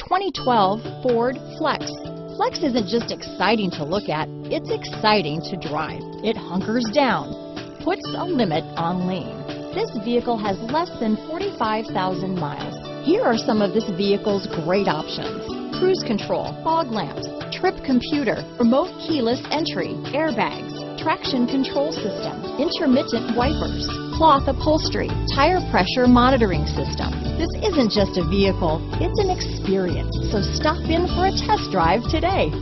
2012 Ford Flex. Flex isn't just exciting to look at, it's exciting to drive. It hunkers down, puts a limit on lean. This vehicle has less than 45,000 miles. Here are some of this vehicle's great options. Cruise control, fog lamps, trip computer, remote keyless entry, airbags, traction control system, intermittent wipers, cloth upholstery, tire pressure monitoring system. This isn't just a vehicle, it's an experience. So stop in for a test drive today.